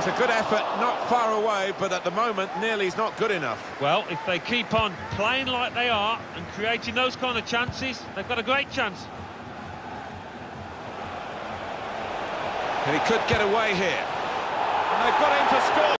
It's a good effort, not far away, but at the moment, nearly is not good enough. Well, if they keep on playing like they are and creating those kind of chances, they've got a great chance. And he could get away here. And they've got him to score.